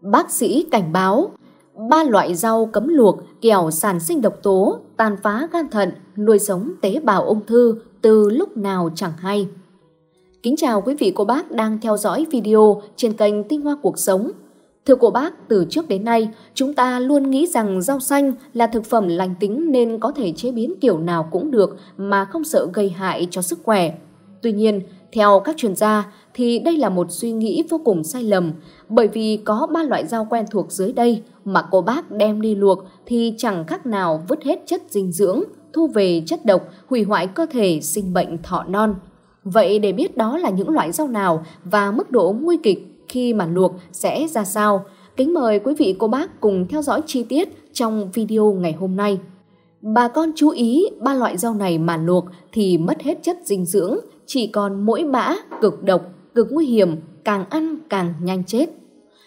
Bác sĩ cảnh báo, ba loại rau cấm luộc kẻo sản sinh độc tố, tàn phá gan thận, nuôi sống tế bào ung thư từ lúc nào chẳng hay. Kính chào quý vị cô bác đang theo dõi video trên kênh Tinh Hoa Cuộc Sống. Thưa cô bác, từ trước đến nay, chúng ta luôn nghĩ rằng rau xanh là thực phẩm lành tính nên có thể chế biến kiểu nào cũng được mà không sợ gây hại cho sức khỏe. Tuy nhiên, theo các chuyên gia thì đây là một suy nghĩ vô cùng sai lầm bởi vì có ba loại rau quen thuộc dưới đây mà cô bác đem đi luộc thì chẳng khác nào vứt hết chất dinh dưỡng, thu về chất độc, hủy hoại cơ thể, sinh bệnh thọ non. Vậy để biết đó là những loại rau nào và mức độ nguy kịch khi mà luộc sẽ ra sao, kính mời quý vị cô bác cùng theo dõi chi tiết trong video ngày hôm nay. Bà con chú ý ba loại rau này mà luộc thì mất hết chất dinh dưỡng, chỉ còn mỗi bã, cực độc, cực nguy hiểm, càng ăn càng nhanh chết.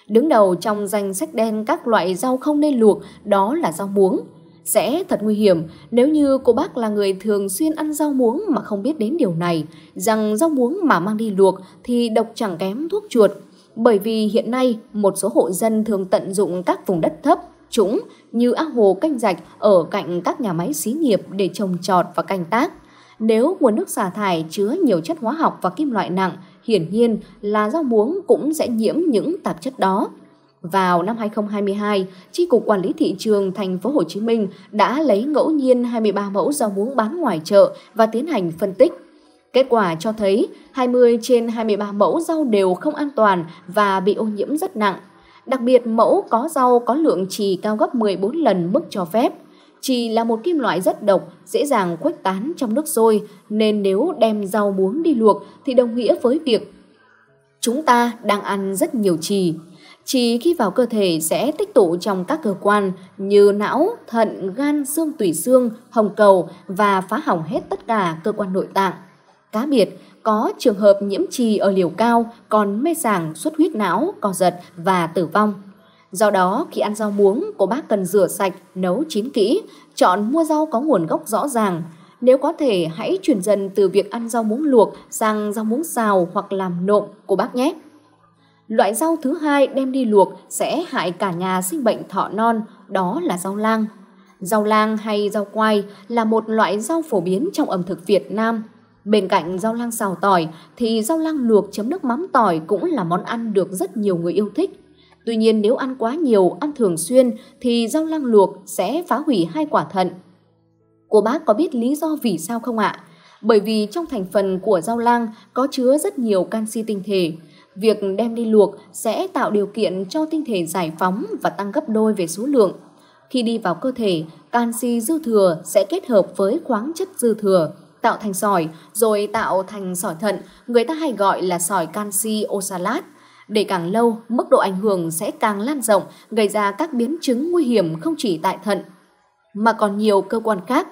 Đứng đầu trong danh sách đen các loại rau không nên luộc đó là rau muống. Sẽ thật nguy hiểm nếu như cô bác là người thường xuyên ăn rau muống mà không biết đến điều này, rằng rau muống mà mang đi luộc thì độc chẳng kém thuốc chuột. Bởi vì hiện nay một số hộ dân thường tận dụng các vùng đất thấp, trũng như ao hồ canh rạch ở cạnh các nhà máy xí nghiệp để trồng trọt và canh tác. Nếu nguồn nước xả thải chứa nhiều chất hóa học và kim loại nặng, hiển nhiên là rau muống cũng sẽ nhiễm những tạp chất đó. Vào năm 2022, Chi cục Quản lý thị trường thành phố Hồ Chí Minh đã lấy ngẫu nhiên 23 mẫu rau muống bán ngoài chợ và tiến hành phân tích. Kết quả cho thấy 20 trên 23 mẫu rau đều không an toàn và bị ô nhiễm rất nặng. Đặc biệt mẫu có rau có lượng trì cao gấp 14 lần mức cho phép chì là một kim loại rất độc, dễ dàng khuếch tán trong nước sôi, nên nếu đem rau muống đi luộc thì đồng nghĩa với việc chúng ta đang ăn rất nhiều trì. Trì khi vào cơ thể sẽ tích tụ trong các cơ quan như não, thận, gan, xương tủy xương, hồng cầu và phá hỏng hết tất cả cơ quan nội tạng. Cá biệt, có trường hợp nhiễm trì ở liều cao còn mê sảng, xuất huyết não, co giật và tử vong. Do đó, khi ăn rau muống, cô bác cần rửa sạch, nấu chín kỹ, chọn mua rau có nguồn gốc rõ ràng. Nếu có thể, hãy chuyển dần từ việc ăn rau muống luộc sang rau muống xào hoặc làm nộm, cô bác nhé. Loại rau thứ hai đem đi luộc sẽ hại cả nhà sinh bệnh thọ non, đó là rau lang. Rau lang hay rau quai là một loại rau phổ biến trong ẩm thực Việt Nam. Bên cạnh rau lang xào tỏi thì rau lang luộc chấm nước mắm tỏi cũng là món ăn được rất nhiều người yêu thích. Tuy nhiên nếu ăn quá nhiều, ăn thường xuyên thì rau lang luộc sẽ phá hủy hai quả thận. Cô bác có biết lý do vì sao không ạ? Bởi vì trong thành phần của rau lang có chứa rất nhiều canxi tinh thể. Việc đem đi luộc sẽ tạo điều kiện cho tinh thể giải phóng và tăng gấp đôi về số lượng. Khi đi vào cơ thể, canxi dư thừa sẽ kết hợp với khoáng chất dư thừa, tạo thành sỏi, rồi tạo thành sỏi thận, người ta hay gọi là sỏi canxi oxalat. Để càng lâu, mức độ ảnh hưởng sẽ càng lan rộng, gây ra các biến chứng nguy hiểm không chỉ tại thận, mà còn nhiều cơ quan khác.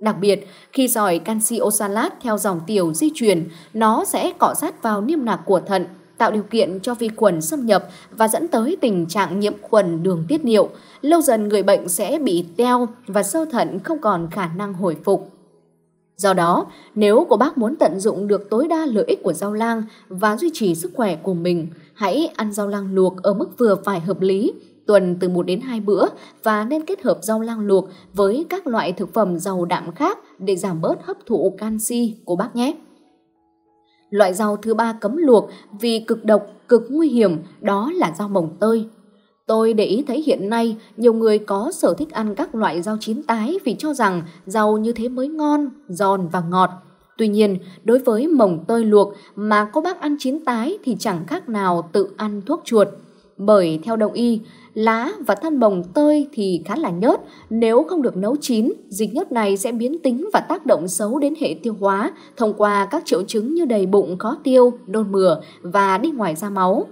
Đặc biệt, khi sỏi canxi oxalat theo dòng tiểu di chuyển, nó sẽ cọ sát vào niêm mạc của thận, tạo điều kiện cho vi khuẩn xâm nhập và dẫn tới tình trạng nhiễm khuẩn đường tiết niệu. Lâu dần người bệnh sẽ bị teo và sơ thận không còn khả năng hồi phục. Do đó, nếu cô bác muốn tận dụng được tối đa lợi ích của rau lang và duy trì sức khỏe của mình, hãy ăn rau lang luộc ở mức vừa phải hợp lý, tuần từ 1 đến 2 bữa và nên kết hợp rau lang luộc với các loại thực phẩm giàu đạm khác để giảm bớt hấp thụ canxi của bác nhé. Loại rau thứ ba cấm luộc vì cực độc, cực nguy hiểm đó là rau mồng tơi. Tôi để ý thấy hiện nay nhiều người có sở thích ăn các loại rau chín tái vì cho rằng rau như thế mới ngon, giòn và ngọt. Tuy nhiên, đối với mồng tơi luộc mà có bác ăn chín tái thì chẳng khác nào tự ăn thuốc chuột. Bởi theo đồng y, lá và thân mồng tơi thì khá là nhớt, nếu không được nấu chín, dịch nhớt này sẽ biến tính và tác động xấu đến hệ tiêu hóa thông qua các triệu chứng như đầy bụng, khó tiêu, nôn mửa và đi ngoài ra máu.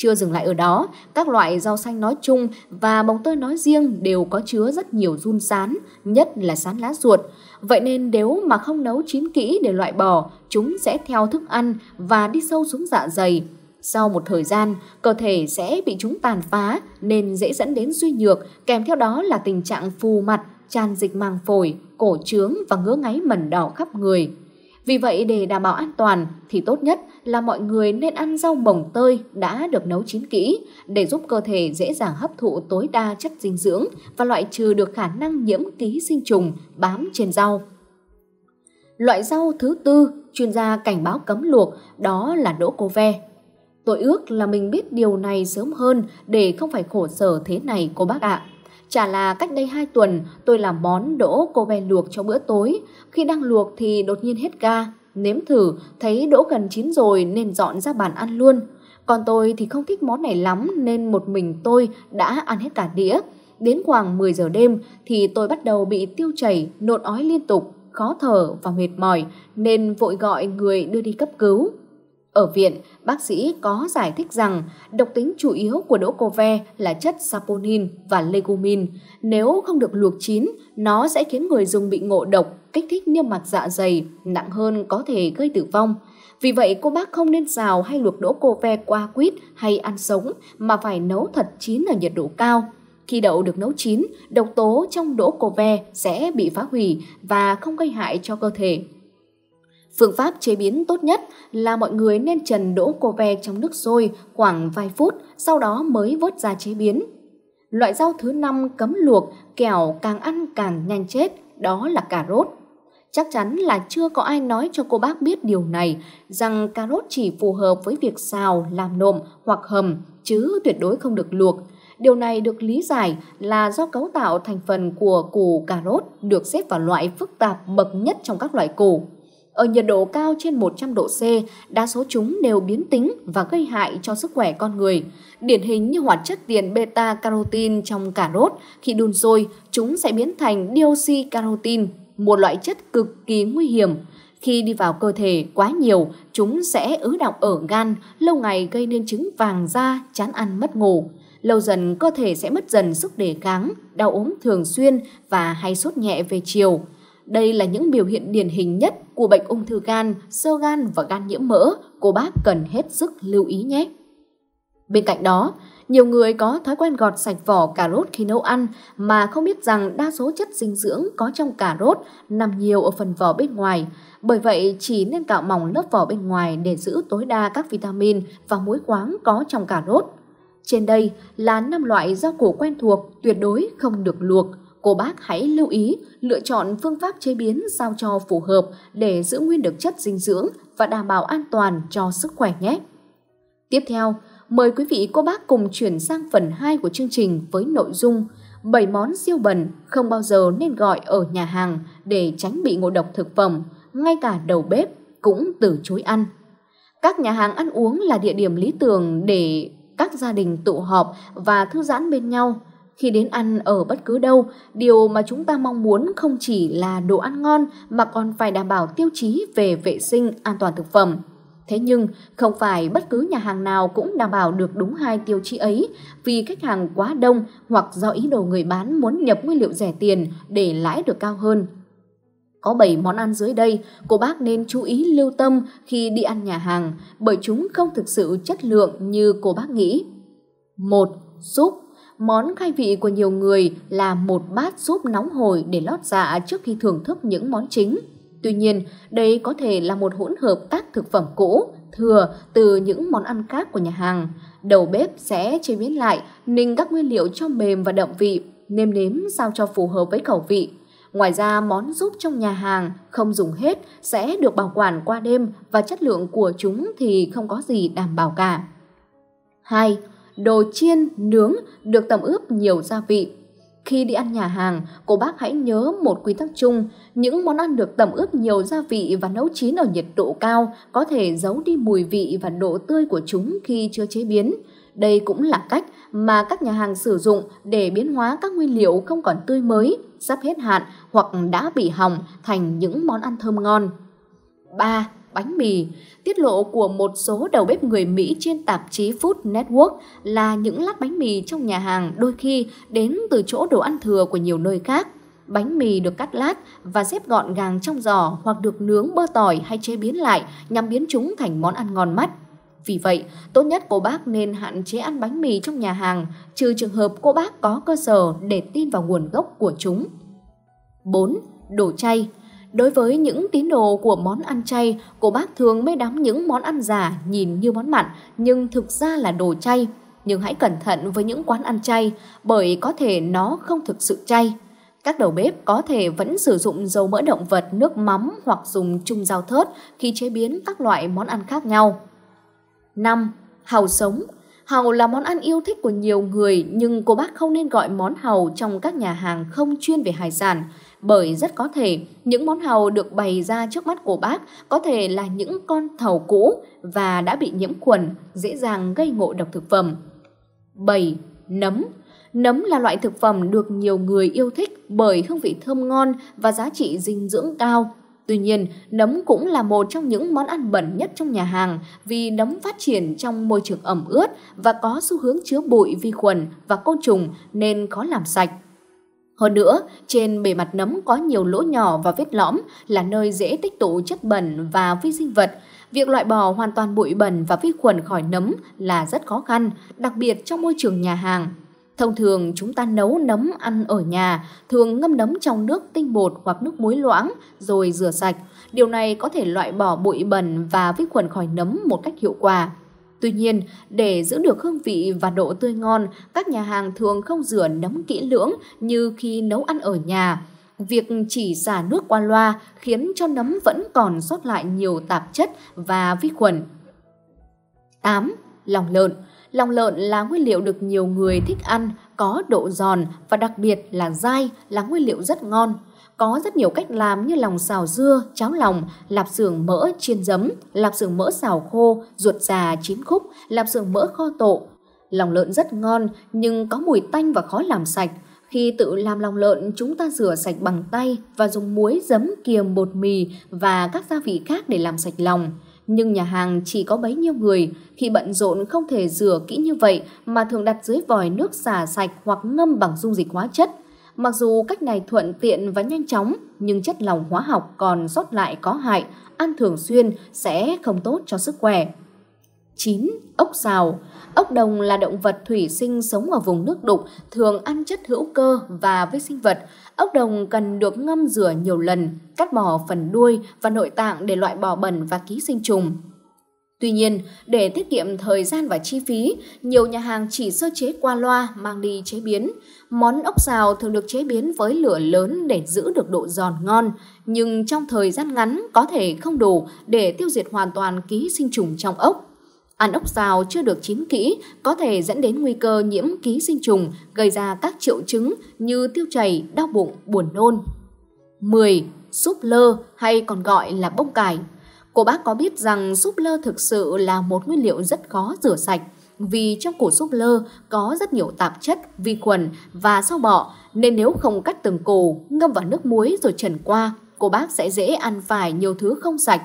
Chưa dừng lại ở đó, các loại rau xanh nói chung và bóng tơi nói riêng đều có chứa rất nhiều run sán, nhất là sán lá ruột. Vậy nên nếu mà không nấu chín kỹ để loại bỏ, chúng sẽ theo thức ăn và đi sâu xuống dạ dày. Sau một thời gian, cơ thể sẽ bị chúng tàn phá nên dễ dẫn đến suy nhược, kèm theo đó là tình trạng phù mặt, tràn dịch màng phổi, cổ trướng và ngứa ngáy mẩn đỏ khắp người. Vì vậy để đảm bảo an toàn thì tốt nhất là mọi người nên ăn rau mồng tơi đã được nấu chín kỹ để giúp cơ thể dễ dàng hấp thụ tối đa chất dinh dưỡng và loại trừ được khả năng nhiễm ký sinh trùng, bám trên rau. Loại rau thứ tư chuyên gia cảnh báo cấm luộc đó là đỗ cô ve. Tôi ước là mình biết điều này sớm hơn để không phải khổ sở thế này cô bác ạ. Chả là cách đây 2 tuần tôi làm món đỗ cô ve luộc cho bữa tối. Khi đang luộc thì đột nhiên hết ga. Nếm thử, thấy đỗ gần chín rồi nên dọn ra bàn ăn luôn. Còn tôi thì không thích món này lắm nên một mình tôi đã ăn hết cả đĩa. Đến khoảng 10 giờ đêm thì tôi bắt đầu bị tiêu chảy, nôn ói liên tục, khó thở và mệt mỏi nên vội gọi người đưa đi cấp cứu. Ở viện, bác sĩ có giải thích rằng độc tính chủ yếu của đỗ cô ve là chất saponin và legumin. Nếu không được luộc chín, nó sẽ khiến người dùng bị ngộ độc, kích thích niêm mạc dạ dày, nặng hơn có thể gây tử vong. Vì vậy cô bác không nên xào hay luộc đỗ cô ve qua quýt hay ăn sống mà phải nấu thật chín ở nhiệt độ cao. Khi đậu được nấu chín, độc tố trong đỗ cô ve sẽ bị phá hủy và không gây hại cho cơ thể. Phương pháp chế biến tốt nhất là mọi người nên trần đỗ cô ve trong nước sôi khoảng vài phút, sau đó mới vớt ra chế biến. Loại rau thứ năm cấm luộc, kẻo càng ăn càng nhanh chết, đó là cà rốt. Chắc chắn là chưa có ai nói cho cô bác biết điều này, rằng cà rốt chỉ phù hợp với việc xào, làm nộm hoặc hầm, chứ tuyệt đối không được luộc. Điều này được lý giải là do cấu tạo thành phần của củ cà rốt được xếp vào loại phức tạp bậc nhất trong các loại củ. Ở nhiệt độ cao trên 100 độ C, đa số chúng đều biến tính và gây hại cho sức khỏe con người. Điển hình như hoạt chất tiền beta-carotene trong cà rốt, khi đun sôi, chúng sẽ biến thành dioxy-carotene, một loại chất cực kỳ nguy hiểm. Khi đi vào cơ thể quá nhiều, chúng sẽ ứ động ở gan, lâu ngày gây nên chứng vàng da, chán ăn mất ngủ. Lâu dần cơ thể sẽ mất dần sức đề kháng, đau ốm thường xuyên và hay sốt nhẹ về chiều. Đây là những biểu hiện điển hình nhất của bệnh ung thư gan, sơ gan và gan nhiễm mỡ, cô bác cần hết sức lưu ý nhé. Bên cạnh đó, nhiều người có thói quen gọt sạch vỏ cà rốt khi nấu ăn mà không biết rằng đa số chất dinh dưỡng có trong cà rốt nằm nhiều ở phần vỏ bên ngoài. Bởi vậy, chỉ nên cạo mỏng lớp vỏ bên ngoài để giữ tối đa các vitamin và muối khoáng có trong cà rốt. Trên đây là 5 loại rau củ quen thuộc tuyệt đối không được luộc cô bác hãy lưu ý lựa chọn phương pháp chế biến sao cho phù hợp để giữ nguyên được chất dinh dưỡng và đảm bảo an toàn cho sức khỏe nhé. Tiếp theo, mời quý vị cô bác cùng chuyển sang phần 2 của chương trình với nội dung 7 món siêu bẩn không bao giờ nên gọi ở nhà hàng để tránh bị ngộ độc thực phẩm, ngay cả đầu bếp cũng từ chối ăn. Các nhà hàng ăn uống là địa điểm lý tưởng để các gia đình tụ họp và thư giãn bên nhau khi đến ăn ở bất cứ đâu, điều mà chúng ta mong muốn không chỉ là đồ ăn ngon mà còn phải đảm bảo tiêu chí về vệ sinh an toàn thực phẩm. Thế nhưng không phải bất cứ nhà hàng nào cũng đảm bảo được đúng hai tiêu chí ấy vì khách hàng quá đông hoặc do ý đồ người bán muốn nhập nguyên liệu rẻ tiền để lãi được cao hơn. Có 7 món ăn dưới đây, cô bác nên chú ý lưu tâm khi đi ăn nhà hàng bởi chúng không thực sự chất lượng như cô bác nghĩ. 1. Súp Món khai vị của nhiều người là một bát súp nóng hổi để lót dạ trước khi thưởng thức những món chính. Tuy nhiên, đây có thể là một hỗn hợp các thực phẩm cũ, thừa từ những món ăn khác của nhà hàng. Đầu bếp sẽ chế biến lại, ninh các nguyên liệu cho mềm và đậm vị, nêm nếm sao cho phù hợp với khẩu vị. Ngoài ra, món súp trong nhà hàng không dùng hết sẽ được bảo quản qua đêm và chất lượng của chúng thì không có gì đảm bảo cả. 2 đồ chiên, nướng được tẩm ướp nhiều gia vị. Khi đi ăn nhà hàng, cô bác hãy nhớ một quy tắc chung, những món ăn được tẩm ướp nhiều gia vị và nấu chín ở nhiệt độ cao có thể giấu đi mùi vị và độ tươi của chúng khi chưa chế biến. Đây cũng là cách mà các nhà hàng sử dụng để biến hóa các nguyên liệu không còn tươi mới, sắp hết hạn hoặc đã bị hỏng thành những món ăn thơm ngon. 3 bánh mì. Tiết lộ của một số đầu bếp người Mỹ trên tạp chí Food Network là những lát bánh mì trong nhà hàng đôi khi đến từ chỗ đồ ăn thừa của nhiều nơi khác. Bánh mì được cắt lát và xếp gọn gàng trong giò hoặc được nướng bơ tỏi hay chế biến lại nhằm biến chúng thành món ăn ngon mắt. Vì vậy, tốt nhất cô bác nên hạn chế ăn bánh mì trong nhà hàng, trừ trường hợp cô bác có cơ sở để tin vào nguồn gốc của chúng. 4. Đồ chay Đối với những tín đồ của món ăn chay, cô bác thường mê đắm những món ăn giả nhìn như món mặn nhưng thực ra là đồ chay. Nhưng hãy cẩn thận với những quán ăn chay bởi có thể nó không thực sự chay. Các đầu bếp có thể vẫn sử dụng dầu mỡ động vật, nước mắm hoặc dùng chung dao thớt khi chế biến các loại món ăn khác nhau. 5. Hàu sống Hàu là món ăn yêu thích của nhiều người nhưng cô bác không nên gọi món hàu trong các nhà hàng không chuyên về hải sản bởi rất có thể những món hàu được bày ra trước mắt của bác có thể là những con thầu cũ và đã bị nhiễm khuẩn, dễ dàng gây ngộ độc thực phẩm. 7. Nấm Nấm là loại thực phẩm được nhiều người yêu thích bởi hương vị thơm ngon và giá trị dinh dưỡng cao. Tuy nhiên, nấm cũng là một trong những món ăn bẩn nhất trong nhà hàng vì nấm phát triển trong môi trường ẩm ướt và có xu hướng chứa bụi, vi khuẩn và côn trùng nên khó làm sạch. Hơn nữa, trên bề mặt nấm có nhiều lỗ nhỏ và vết lõm là nơi dễ tích tụ chất bẩn và vi sinh vật. Việc loại bỏ hoàn toàn bụi bẩn và vi khuẩn khỏi nấm là rất khó khăn, đặc biệt trong môi trường nhà hàng. Thông thường chúng ta nấu nấm ăn ở nhà, thường ngâm nấm trong nước tinh bột hoặc nước muối loãng rồi rửa sạch. Điều này có thể loại bỏ bụi bẩn và vi khuẩn khỏi nấm một cách hiệu quả. Tuy nhiên, để giữ được hương vị và độ tươi ngon, các nhà hàng thường không rửa nấm kỹ lưỡng như khi nấu ăn ở nhà. Việc chỉ xả nước qua loa khiến cho nấm vẫn còn sót lại nhiều tạp chất và vi khuẩn. 8. Lòng lợn Lòng lợn là nguyên liệu được nhiều người thích ăn, có độ giòn và đặc biệt là dai là nguyên liệu rất ngon. Có rất nhiều cách làm như lòng xào dưa, cháo lòng, lạp xưởng mỡ chiên giấm, lạp xưởng mỡ xào khô, ruột già chín khúc, lạp xưởng mỡ kho tộ. Lòng lợn rất ngon nhưng có mùi tanh và khó làm sạch. Khi tự làm lòng lợn, chúng ta rửa sạch bằng tay và dùng muối, giấm, kiềm, bột mì và các gia vị khác để làm sạch lòng. Nhưng nhà hàng chỉ có bấy nhiêu người, khi bận rộn không thể rửa kỹ như vậy mà thường đặt dưới vòi nước xả sạch hoặc ngâm bằng dung dịch hóa chất. Mặc dù cách này thuận tiện và nhanh chóng, nhưng chất lỏng hóa học còn sót lại có hại, ăn thường xuyên sẽ không tốt cho sức khỏe. 9. Ốc xào Ốc đồng là động vật thủy sinh sống ở vùng nước đục, thường ăn chất hữu cơ và vi sinh vật. Ốc đồng cần được ngâm rửa nhiều lần, cắt bỏ phần đuôi và nội tạng để loại bỏ bẩn và ký sinh trùng. Tuy nhiên, để tiết kiệm thời gian và chi phí, nhiều nhà hàng chỉ sơ chế qua loa mang đi chế biến. Món ốc xào thường được chế biến với lửa lớn để giữ được độ giòn ngon, nhưng trong thời gian ngắn có thể không đủ để tiêu diệt hoàn toàn ký sinh trùng trong ốc. Ăn ốc xào chưa được chín kỹ có thể dẫn đến nguy cơ nhiễm ký sinh trùng, gây ra các triệu chứng như tiêu chảy, đau bụng, buồn nôn. 10. Súp lơ hay còn gọi là bông cải Cô bác có biết rằng súp lơ thực sự là một nguyên liệu rất khó rửa sạch. Vì trong củ súp lơ có rất nhiều tạp chất, vi khuẩn và sâu bọ nên nếu không cắt từng củ, ngâm vào nước muối rồi trần qua, cô bác sẽ dễ ăn phải nhiều thứ không sạch.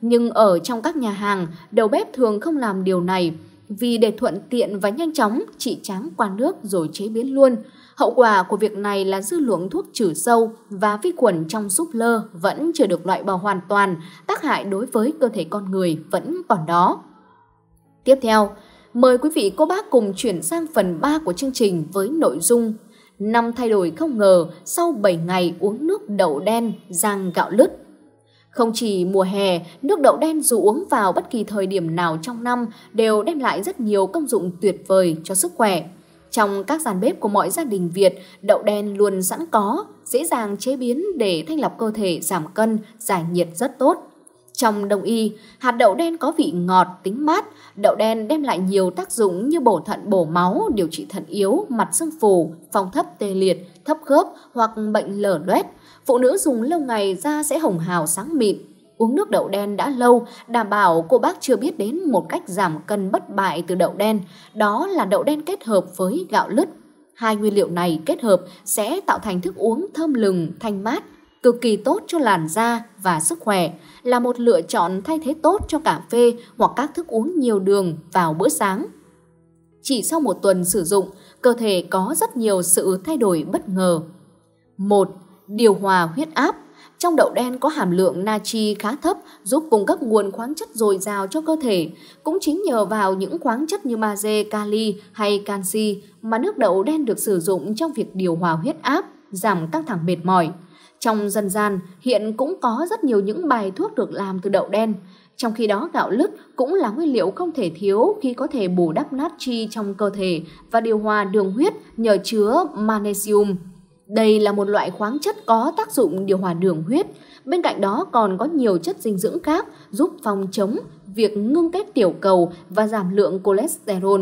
Nhưng ở trong các nhà hàng, đầu bếp thường không làm điều này vì để thuận tiện và nhanh chóng chị tráng qua nước rồi chế biến luôn. Hậu quả của việc này là dư lượng thuốc trừ sâu và vi khuẩn trong súp lơ vẫn chưa được loại bỏ hoàn toàn, tác hại đối với cơ thể con người vẫn còn đó. Tiếp theo, mời quý vị cô bác cùng chuyển sang phần 3 của chương trình với nội dung năm thay đổi không ngờ sau 7 ngày uống nước đậu đen rang gạo lứt không chỉ mùa hè, nước đậu đen dù uống vào bất kỳ thời điểm nào trong năm đều đem lại rất nhiều công dụng tuyệt vời cho sức khỏe. Trong các gian bếp của mọi gia đình Việt, đậu đen luôn sẵn có, dễ dàng chế biến để thanh lọc cơ thể, giảm cân, giải nhiệt rất tốt. Trong đông y, hạt đậu đen có vị ngọt, tính mát. Đậu đen đem lại nhiều tác dụng như bổ thận bổ máu, điều trị thận yếu, mặt sưng phù, phòng thấp tê liệt, thấp khớp hoặc bệnh lở loét. Phụ nữ dùng lâu ngày da sẽ hồng hào sáng mịn. Uống nước đậu đen đã lâu, đảm bảo cô bác chưa biết đến một cách giảm cân bất bại từ đậu đen. Đó là đậu đen kết hợp với gạo lứt. Hai nguyên liệu này kết hợp sẽ tạo thành thức uống thơm lừng, thanh mát, cực kỳ tốt cho làn da và sức khỏe, là một lựa chọn thay thế tốt cho cà phê hoặc các thức uống nhiều đường vào bữa sáng. Chỉ sau một tuần sử dụng, cơ thể có rất nhiều sự thay đổi bất ngờ. 1 điều hòa huyết áp. Trong đậu đen có hàm lượng natri khá thấp, giúp cung cấp nguồn khoáng chất dồi dào cho cơ thể. Cũng chính nhờ vào những khoáng chất như magie, kali hay canxi mà nước đậu đen được sử dụng trong việc điều hòa huyết áp, giảm căng thẳng mệt mỏi. Trong dân gian, hiện cũng có rất nhiều những bài thuốc được làm từ đậu đen. Trong khi đó gạo lứt cũng là nguyên liệu không thể thiếu khi có thể bù đắp natri trong cơ thể và điều hòa đường huyết nhờ chứa magnesium. Đây là một loại khoáng chất có tác dụng điều hòa đường huyết. Bên cạnh đó còn có nhiều chất dinh dưỡng khác giúp phòng chống việc ngưng kết tiểu cầu và giảm lượng cholesterol.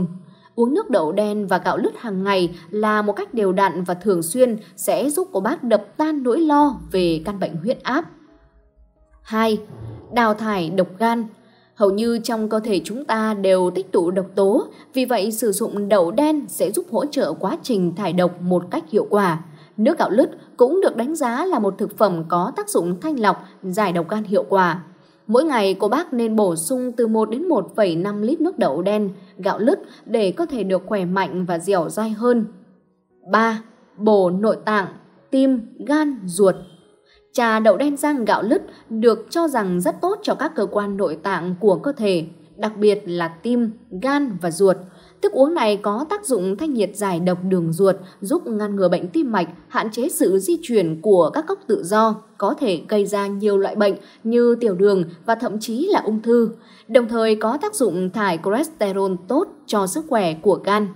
Uống nước đậu đen và gạo lứt hàng ngày là một cách đều đặn và thường xuyên sẽ giúp cô bác đập tan nỗi lo về căn bệnh huyết áp. 2. Đào thải độc gan Hầu như trong cơ thể chúng ta đều tích tụ độc tố, vì vậy sử dụng đậu đen sẽ giúp hỗ trợ quá trình thải độc một cách hiệu quả. Nước gạo lứt cũng được đánh giá là một thực phẩm có tác dụng thanh lọc, giải độc gan hiệu quả. Mỗi ngày cô bác nên bổ sung từ 1 đến 1,5 lít nước đậu đen, gạo lứt để có thể được khỏe mạnh và dẻo dai hơn. 3. Bổ nội tạng, tim, gan, ruột. Trà đậu đen rang gạo lứt được cho rằng rất tốt cho các cơ quan nội tạng của cơ thể, đặc biệt là tim, gan và ruột. Thức uống này có tác dụng thanh nhiệt giải độc đường ruột, giúp ngăn ngừa bệnh tim mạch, hạn chế sự di chuyển của các gốc tự do, có thể gây ra nhiều loại bệnh như tiểu đường và thậm chí là ung thư. Đồng thời có tác dụng thải cholesterol tốt cho sức khỏe của gan.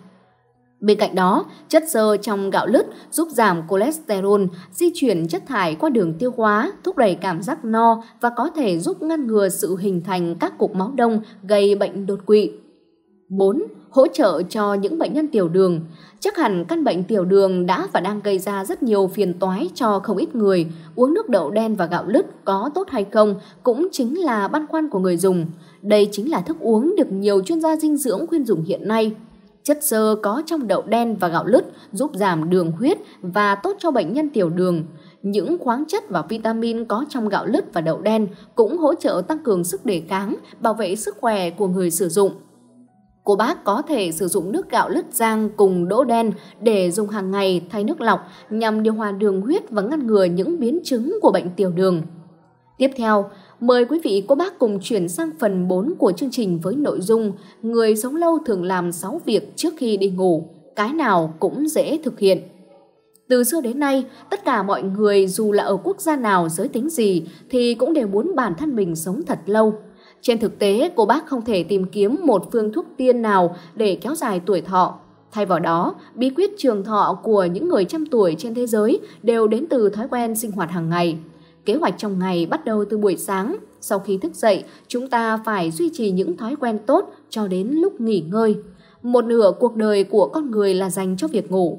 Bên cạnh đó, chất xơ trong gạo lứt giúp giảm cholesterol, di chuyển chất thải qua đường tiêu hóa, thúc đẩy cảm giác no và có thể giúp ngăn ngừa sự hình thành các cục máu đông gây bệnh đột quỵ. 4. Hỗ trợ cho những bệnh nhân tiểu đường. Chắc hẳn căn bệnh tiểu đường đã và đang gây ra rất nhiều phiền toái cho không ít người. Uống nước đậu đen và gạo lứt có tốt hay không cũng chính là băn khoăn của người dùng. Đây chính là thức uống được nhiều chuyên gia dinh dưỡng khuyên dùng hiện nay. Chất xơ có trong đậu đen và gạo lứt giúp giảm đường huyết và tốt cho bệnh nhân tiểu đường. Những khoáng chất và vitamin có trong gạo lứt và đậu đen cũng hỗ trợ tăng cường sức đề kháng, bảo vệ sức khỏe của người sử dụng. Cô bác có thể sử dụng nước gạo lứt rang cùng đỗ đen để dùng hàng ngày thay nước lọc nhằm điều hòa đường huyết và ngăn ngừa những biến chứng của bệnh tiểu đường. Tiếp theo, mời quý vị cô bác cùng chuyển sang phần 4 của chương trình với nội dung Người sống lâu thường làm 6 việc trước khi đi ngủ, cái nào cũng dễ thực hiện. Từ xưa đến nay, tất cả mọi người dù là ở quốc gia nào giới tính gì thì cũng đều muốn bản thân mình sống thật lâu. Trên thực tế, cô bác không thể tìm kiếm một phương thuốc tiên nào để kéo dài tuổi thọ. Thay vào đó, bí quyết trường thọ của những người trăm tuổi trên thế giới đều đến từ thói quen sinh hoạt hàng ngày. Kế hoạch trong ngày bắt đầu từ buổi sáng. Sau khi thức dậy, chúng ta phải duy trì những thói quen tốt cho đến lúc nghỉ ngơi. Một nửa cuộc đời của con người là dành cho việc ngủ.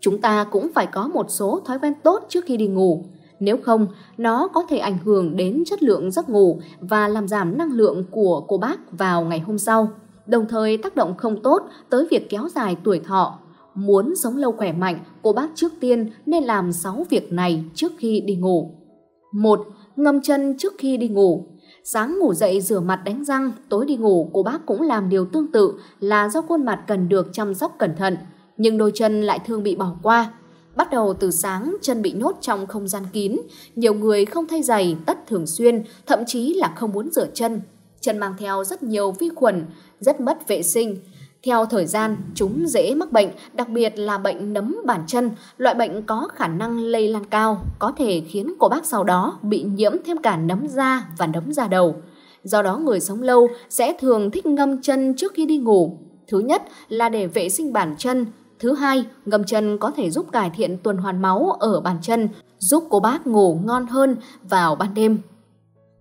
Chúng ta cũng phải có một số thói quen tốt trước khi đi ngủ. Nếu không, nó có thể ảnh hưởng đến chất lượng giấc ngủ và làm giảm năng lượng của cô bác vào ngày hôm sau, đồng thời tác động không tốt tới việc kéo dài tuổi thọ. Muốn sống lâu khỏe mạnh, cô bác trước tiên nên làm 6 việc này trước khi đi ngủ. 1. Ngâm chân trước khi đi ngủ. Sáng ngủ dậy rửa mặt đánh răng, tối đi ngủ cô bác cũng làm điều tương tự là do khuôn mặt cần được chăm sóc cẩn thận, nhưng đôi chân lại thường bị bỏ qua. Bắt đầu từ sáng, chân bị nhốt trong không gian kín. Nhiều người không thay giày, tất thường xuyên, thậm chí là không muốn rửa chân. Chân mang theo rất nhiều vi khuẩn, rất mất vệ sinh. Theo thời gian, chúng dễ mắc bệnh, đặc biệt là bệnh nấm bàn chân, loại bệnh có khả năng lây lan cao, có thể khiến cô bác sau đó bị nhiễm thêm cả nấm da và nấm da đầu. Do đó người sống lâu sẽ thường thích ngâm chân trước khi đi ngủ. Thứ nhất là để vệ sinh bàn chân, Thứ hai, ngâm chân có thể giúp cải thiện tuần hoàn máu ở bàn chân, giúp cô bác ngủ ngon hơn vào ban đêm.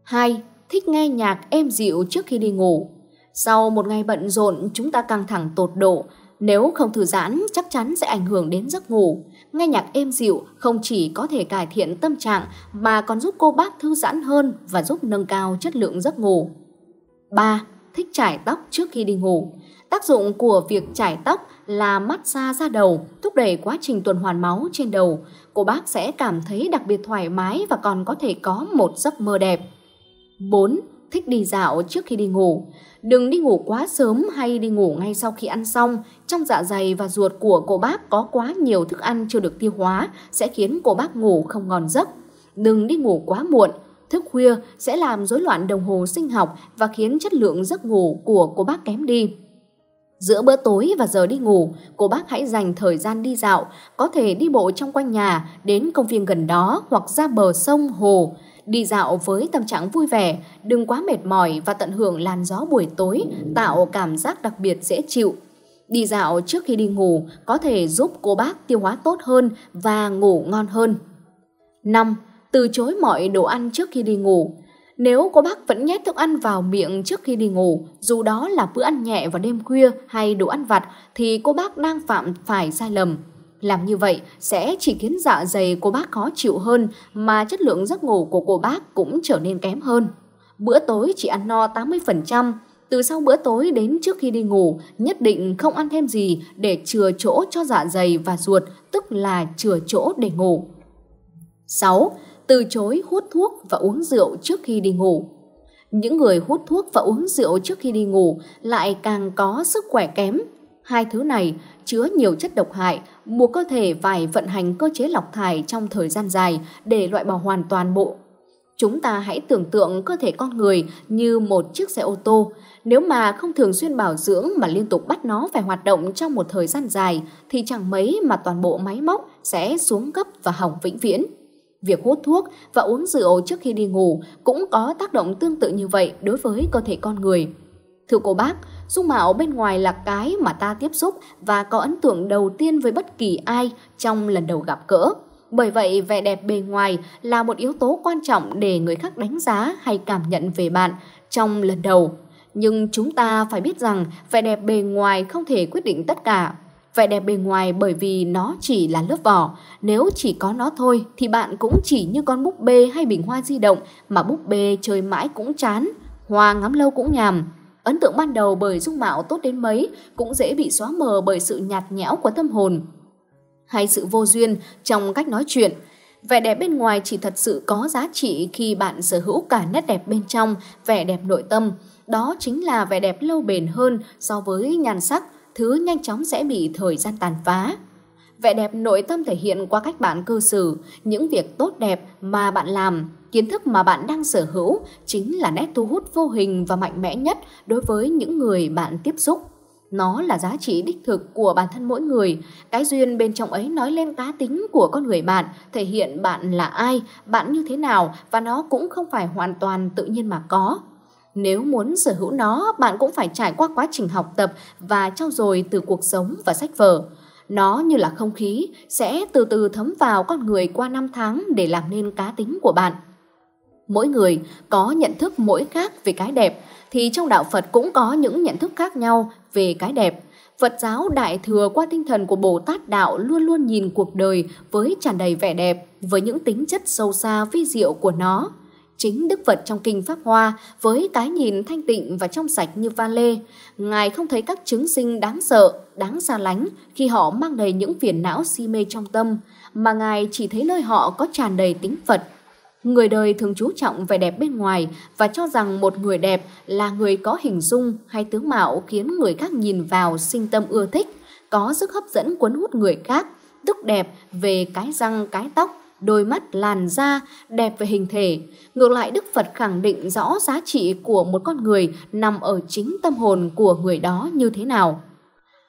2. Thích nghe nhạc êm dịu trước khi đi ngủ. Sau một ngày bận rộn, chúng ta căng thẳng tột độ. Nếu không thư giãn, chắc chắn sẽ ảnh hưởng đến giấc ngủ. Nghe nhạc êm dịu không chỉ có thể cải thiện tâm trạng mà còn giúp cô bác thư giãn hơn và giúp nâng cao chất lượng giấc ngủ. 3. Thích trải tóc trước khi đi ngủ. Tác dụng của việc trải tóc là massage da đầu, thúc đẩy quá trình tuần hoàn máu trên đầu. Cô bác sẽ cảm thấy đặc biệt thoải mái và còn có thể có một giấc mơ đẹp. 4. Thích đi dạo trước khi đi ngủ. Đừng đi ngủ quá sớm hay đi ngủ ngay sau khi ăn xong. Trong dạ dày và ruột của cô bác có quá nhiều thức ăn chưa được tiêu hóa sẽ khiến cô bác ngủ không ngon giấc. Đừng đi ngủ quá muộn. Thức khuya sẽ làm rối loạn đồng hồ sinh học và khiến chất lượng giấc ngủ của cô bác kém đi. Giữa bữa tối và giờ đi ngủ, cô bác hãy dành thời gian đi dạo, có thể đi bộ trong quanh nhà, đến công viên gần đó hoặc ra bờ sông, hồ. Đi dạo với tâm trạng vui vẻ, đừng quá mệt mỏi và tận hưởng làn gió buổi tối, tạo cảm giác đặc biệt dễ chịu. Đi dạo trước khi đi ngủ có thể giúp cô bác tiêu hóa tốt hơn và ngủ ngon hơn. 5. Từ chối mọi đồ ăn trước khi đi ngủ. Nếu cô bác vẫn nhét thức ăn vào miệng trước khi đi ngủ, dù đó là bữa ăn nhẹ vào đêm khuya hay đồ ăn vặt, thì cô bác đang phạm phải sai lầm. Làm như vậy sẽ chỉ khiến dạ dày cô bác khó chịu hơn mà chất lượng giấc ngủ của cô bác cũng trở nên kém hơn. Bữa tối chỉ ăn no 80%, từ sau bữa tối đến trước khi đi ngủ nhất định không ăn thêm gì để chừa chỗ cho dạ dày và ruột, tức là chừa chỗ để ngủ. 6 từ chối hút thuốc và uống rượu trước khi đi ngủ. Những người hút thuốc và uống rượu trước khi đi ngủ lại càng có sức khỏe kém. Hai thứ này chứa nhiều chất độc hại, buộc cơ thể phải vận hành cơ chế lọc thải trong thời gian dài để loại bỏ hoàn toàn bộ. Chúng ta hãy tưởng tượng cơ thể con người như một chiếc xe ô tô. Nếu mà không thường xuyên bảo dưỡng mà liên tục bắt nó phải hoạt động trong một thời gian dài thì chẳng mấy mà toàn bộ máy móc sẽ xuống cấp và hỏng vĩnh viễn. Việc hút thuốc và uống rượu trước khi đi ngủ cũng có tác động tương tự như vậy đối với cơ thể con người. Thưa cô bác, dung mạo bên ngoài là cái mà ta tiếp xúc và có ấn tượng đầu tiên với bất kỳ ai trong lần đầu gặp gỡ. Bởi vậy, vẻ đẹp bề ngoài là một yếu tố quan trọng để người khác đánh giá hay cảm nhận về bạn trong lần đầu. Nhưng chúng ta phải biết rằng vẻ đẹp bề ngoài không thể quyết định tất cả vẻ đẹp bề ngoài bởi vì nó chỉ là lớp vỏ. Nếu chỉ có nó thôi thì bạn cũng chỉ như con búp bê hay bình hoa di động mà búp bê chơi mãi cũng chán, hoa ngắm lâu cũng nhàm. Ấn tượng ban đầu bởi dung mạo tốt đến mấy cũng dễ bị xóa mờ bởi sự nhạt nhẽo của tâm hồn hay sự vô duyên trong cách nói chuyện. Vẻ đẹp bên ngoài chỉ thật sự có giá trị khi bạn sở hữu cả nét đẹp bên trong, vẻ đẹp nội tâm. Đó chính là vẻ đẹp lâu bền hơn so với nhan sắc, thứ nhanh chóng sẽ bị thời gian tàn phá. Vẻ đẹp nội tâm thể hiện qua cách bạn cư xử, những việc tốt đẹp mà bạn làm, kiến thức mà bạn đang sở hữu chính là nét thu hút vô hình và mạnh mẽ nhất đối với những người bạn tiếp xúc. Nó là giá trị đích thực của bản thân mỗi người. Cái duyên bên trong ấy nói lên cá tính của con người bạn, thể hiện bạn là ai, bạn như thế nào và nó cũng không phải hoàn toàn tự nhiên mà có. Nếu muốn sở hữu nó, bạn cũng phải trải qua quá trình học tập và trau dồi từ cuộc sống và sách vở. Nó như là không khí, sẽ từ từ thấm vào con người qua năm tháng để làm nên cá tính của bạn. Mỗi người có nhận thức mỗi khác về cái đẹp, thì trong đạo Phật cũng có những nhận thức khác nhau về cái đẹp. Phật giáo Đại Thừa qua tinh thần của Bồ Tát Đạo luôn luôn nhìn cuộc đời với tràn đầy vẻ đẹp, với những tính chất sâu xa vi diệu của nó. Chính Đức Phật trong Kinh Pháp Hoa với cái nhìn thanh tịnh và trong sạch như va lê, Ngài không thấy các chứng sinh đáng sợ, đáng xa lánh khi họ mang đầy những phiền não si mê trong tâm, mà Ngài chỉ thấy nơi họ có tràn đầy tính Phật. Người đời thường chú trọng vẻ đẹp bên ngoài và cho rằng một người đẹp là người có hình dung hay tướng mạo khiến người khác nhìn vào sinh tâm ưa thích, có sức hấp dẫn cuốn hút người khác, tức đẹp về cái răng, cái tóc, đôi mắt, làn da, đẹp về hình thể. Ngược lại Đức Phật khẳng định rõ giá trị của một con người nằm ở chính tâm hồn của người đó như thế nào.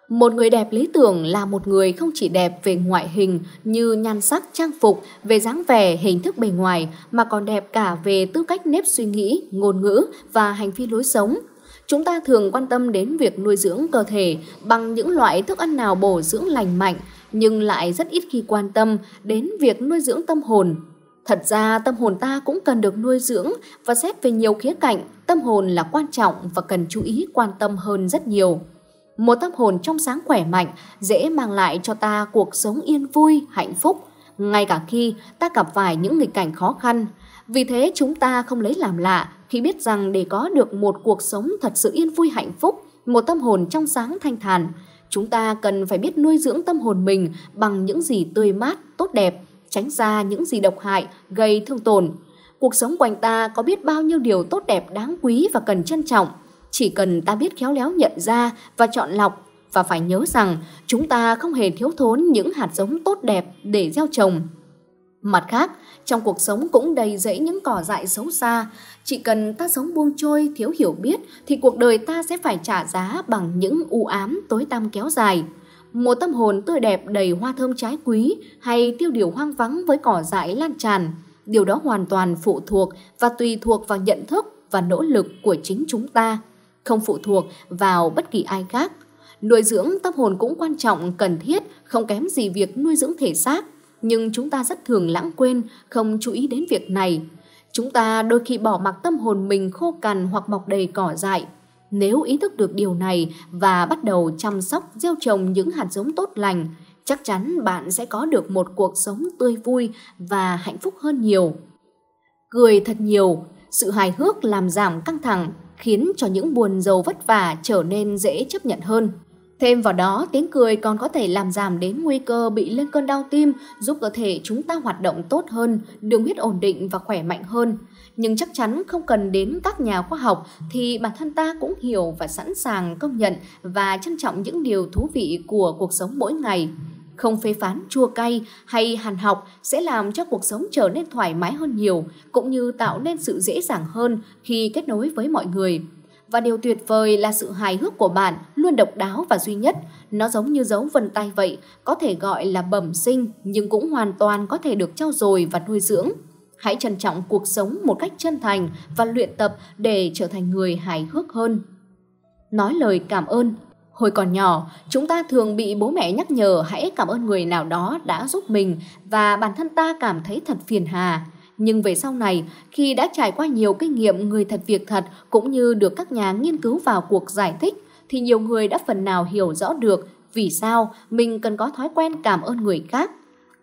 Một người đẹp lý tưởng là một người không chỉ đẹp về ngoại hình như nhan sắc, trang phục, về dáng vẻ, hình thức bề ngoài, mà còn đẹp cả về tư cách nếp suy nghĩ, ngôn ngữ và hành vi lối sống. Chúng ta thường quan tâm đến việc nuôi dưỡng cơ thể bằng những loại thức ăn nào bổ dưỡng lành mạnh, nhưng lại rất ít khi quan tâm đến việc nuôi dưỡng tâm hồn. Thật ra tâm hồn ta cũng cần được nuôi dưỡng và xét về nhiều khía cạnh, tâm hồn là quan trọng và cần chú ý quan tâm hơn rất nhiều. Một tâm hồn trong sáng khỏe mạnh dễ mang lại cho ta cuộc sống yên vui, hạnh phúc, ngay cả khi ta gặp phải những nghịch cảnh khó khăn. Vì thế chúng ta không lấy làm lạ khi biết rằng để có được một cuộc sống thật sự yên vui hạnh phúc, một tâm hồn trong sáng thanh thản, chúng ta cần phải biết nuôi dưỡng tâm hồn mình bằng những gì tươi mát, tốt đẹp, tránh ra những gì độc hại, gây thương tổn. Cuộc sống quanh ta có biết bao nhiêu điều tốt đẹp đáng quý và cần trân trọng. Chỉ cần ta biết khéo léo nhận ra và chọn lọc và phải nhớ rằng chúng ta không hề thiếu thốn những hạt giống tốt đẹp để gieo trồng. Mặt khác, trong cuộc sống cũng đầy rẫy những cỏ dại xấu xa. Chỉ cần ta sống buông trôi, thiếu hiểu biết, thì cuộc đời ta sẽ phải trả giá bằng những u ám tối tăm kéo dài. Một tâm hồn tươi đẹp đầy hoa thơm trái quý hay tiêu điều hoang vắng với cỏ dại lan tràn. Điều đó hoàn toàn phụ thuộc và tùy thuộc vào nhận thức và nỗ lực của chính chúng ta, không phụ thuộc vào bất kỳ ai khác. Nuôi dưỡng tâm hồn cũng quan trọng, cần thiết, không kém gì việc nuôi dưỡng thể xác nhưng chúng ta rất thường lãng quên, không chú ý đến việc này. Chúng ta đôi khi bỏ mặc tâm hồn mình khô cằn hoặc mọc đầy cỏ dại. Nếu ý thức được điều này và bắt đầu chăm sóc, gieo trồng những hạt giống tốt lành, chắc chắn bạn sẽ có được một cuộc sống tươi vui và hạnh phúc hơn nhiều. Cười thật nhiều, sự hài hước làm giảm căng thẳng, khiến cho những buồn giàu vất vả trở nên dễ chấp nhận hơn. Thêm vào đó, tiếng cười còn có thể làm giảm đến nguy cơ bị lên cơn đau tim, giúp cơ thể chúng ta hoạt động tốt hơn, đường huyết ổn định và khỏe mạnh hơn. Nhưng chắc chắn không cần đến các nhà khoa học thì bản thân ta cũng hiểu và sẵn sàng công nhận và trân trọng những điều thú vị của cuộc sống mỗi ngày. Không phê phán chua cay hay hàn học sẽ làm cho cuộc sống trở nên thoải mái hơn nhiều, cũng như tạo nên sự dễ dàng hơn khi kết nối với mọi người. Và điều tuyệt vời là sự hài hước của bạn luôn độc đáo và duy nhất. Nó giống như dấu vân tay vậy, có thể gọi là bẩm sinh nhưng cũng hoàn toàn có thể được trau dồi và nuôi dưỡng. Hãy trân trọng cuộc sống một cách chân thành và luyện tập để trở thành người hài hước hơn. Nói lời cảm ơn Hồi còn nhỏ, chúng ta thường bị bố mẹ nhắc nhở hãy cảm ơn người nào đó đã giúp mình và bản thân ta cảm thấy thật phiền hà. Nhưng về sau này, khi đã trải qua nhiều kinh nghiệm người thật việc thật cũng như được các nhà nghiên cứu vào cuộc giải thích, thì nhiều người đã phần nào hiểu rõ được vì sao mình cần có thói quen cảm ơn người khác.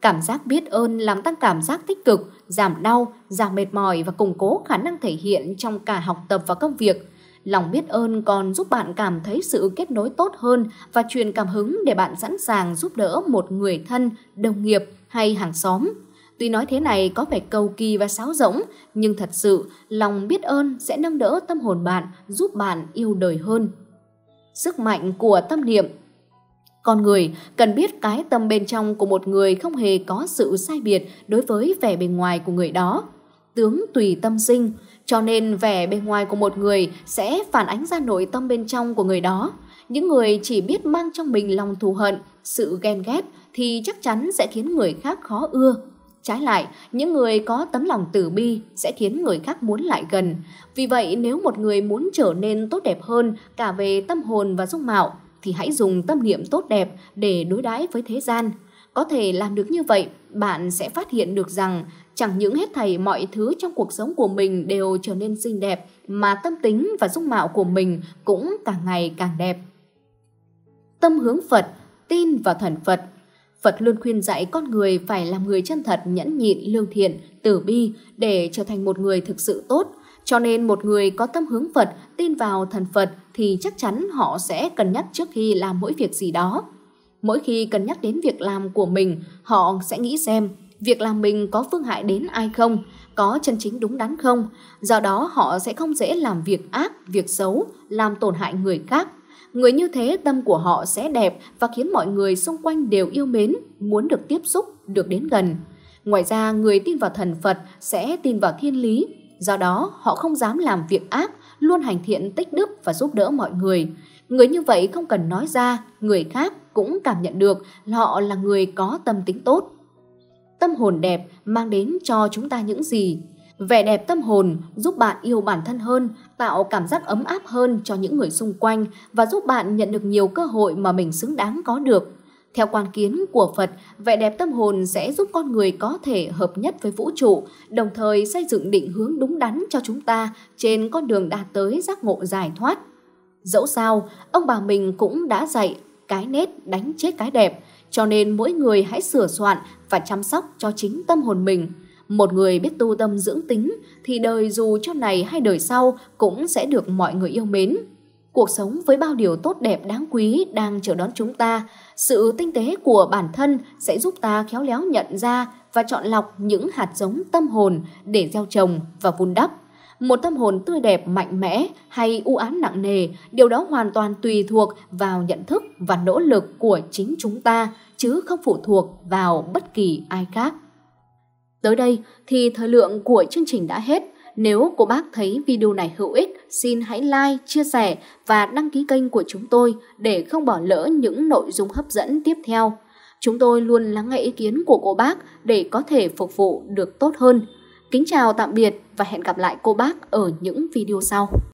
Cảm giác biết ơn làm tăng cảm giác tích cực, giảm đau, giảm mệt mỏi và củng cố khả năng thể hiện trong cả học tập và công việc. Lòng biết ơn còn giúp bạn cảm thấy sự kết nối tốt hơn và truyền cảm hứng để bạn sẵn sàng giúp đỡ một người thân, đồng nghiệp hay hàng xóm. Tuy nói thế này có vẻ cầu kỳ và sáo rỗng, nhưng thật sự lòng biết ơn sẽ nâng đỡ tâm hồn bạn, giúp bạn yêu đời hơn. Sức mạnh của tâm niệm con người cần biết cái tâm bên trong của một người không hề có sự sai biệt đối với vẻ bề ngoài của người đó. Tướng tùy tâm sinh, cho nên vẻ bề ngoài của một người sẽ phản ánh ra nội tâm bên trong của người đó. Những người chỉ biết mang trong mình lòng thù hận, sự ghen ghét thì chắc chắn sẽ khiến người khác khó ưa. Trái lại, những người có tấm lòng từ bi sẽ khiến người khác muốn lại gần. Vì vậy, nếu một người muốn trở nên tốt đẹp hơn cả về tâm hồn và dung mạo, thì hãy dùng tâm niệm tốt đẹp để đối đãi với thế gian. Có thể làm được như vậy, bạn sẽ phát hiện được rằng chẳng những hết thảy mọi thứ trong cuộc sống của mình đều trở nên xinh đẹp, mà tâm tính và dung mạo của mình cũng càng ngày càng đẹp. Tâm hướng Phật, tin vào thần Phật Phật luôn khuyên dạy con người phải làm người chân thật, nhẫn nhịn, lương thiện, tử bi để trở thành một người thực sự tốt. Cho nên một người có tâm hướng Phật, tin vào thần Phật thì chắc chắn họ sẽ cân nhắc trước khi làm mỗi việc gì đó. Mỗi khi cân nhắc đến việc làm của mình, họ sẽ nghĩ xem việc làm mình có phương hại đến ai không, có chân chính đúng đắn không. Do đó họ sẽ không dễ làm việc ác, việc xấu, làm tổn hại người khác Người như thế tâm của họ sẽ đẹp và khiến mọi người xung quanh đều yêu mến, muốn được tiếp xúc, được đến gần. Ngoài ra, người tin vào thần Phật sẽ tin vào thiên lý. Do đó, họ không dám làm việc ác, luôn hành thiện tích đức và giúp đỡ mọi người. Người như vậy không cần nói ra, người khác cũng cảm nhận được họ là người có tâm tính tốt. Tâm hồn đẹp mang đến cho chúng ta những gì? Vẻ đẹp tâm hồn giúp bạn yêu bản thân hơn, tạo cảm giác ấm áp hơn cho những người xung quanh và giúp bạn nhận được nhiều cơ hội mà mình xứng đáng có được. Theo quan kiến của Phật, vẻ đẹp tâm hồn sẽ giúp con người có thể hợp nhất với vũ trụ, đồng thời xây dựng định hướng đúng đắn cho chúng ta trên con đường đạt tới giác ngộ giải thoát. Dẫu sao, ông bà mình cũng đã dạy cái nết đánh chết cái đẹp, cho nên mỗi người hãy sửa soạn và chăm sóc cho chính tâm hồn mình – một người biết tu tâm dưỡng tính thì đời dù cho này hay đời sau cũng sẽ được mọi người yêu mến. Cuộc sống với bao điều tốt đẹp đáng quý đang chờ đón chúng ta, sự tinh tế của bản thân sẽ giúp ta khéo léo nhận ra và chọn lọc những hạt giống tâm hồn để gieo trồng và vun đắp. Một tâm hồn tươi đẹp, mạnh mẽ hay u ám nặng nề, điều đó hoàn toàn tùy thuộc vào nhận thức và nỗ lực của chính chúng ta, chứ không phụ thuộc vào bất kỳ ai khác. Tới đây thì thời lượng của chương trình đã hết. Nếu cô bác thấy video này hữu ích, xin hãy like, chia sẻ và đăng ký kênh của chúng tôi để không bỏ lỡ những nội dung hấp dẫn tiếp theo. Chúng tôi luôn lắng nghe ý kiến của cô bác để có thể phục vụ được tốt hơn. Kính chào tạm biệt và hẹn gặp lại cô bác ở những video sau.